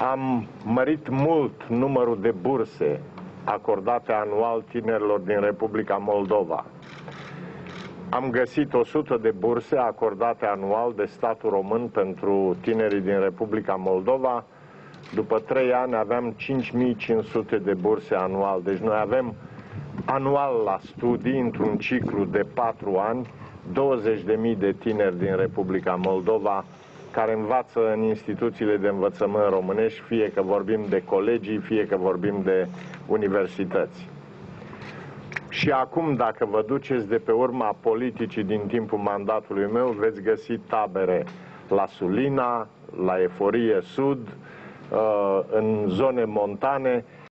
Am mărit mult numărul de burse acordate anual tinerilor din Republica Moldova. Am găsit 100 de burse acordate anual de statul român pentru tinerii din Republica Moldova. După 3 ani aveam 5500 de burse anual. Deci noi avem anual la studii, într-un ciclu de 4 ani, 20.000 de tineri din Republica Moldova care învață în instituțiile de învățământ românești, fie că vorbim de colegii, fie că vorbim de universități. Și acum, dacă vă duceți de pe urma politicii din timpul mandatului meu, veți găsi tabere la Sulina, la Eforie Sud, uh, în zone montane,